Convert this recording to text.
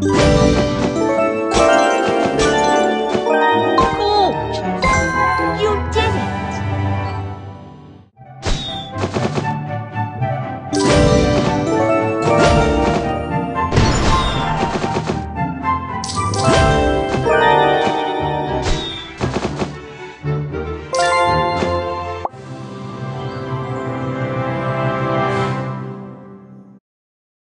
Bolt! You did it!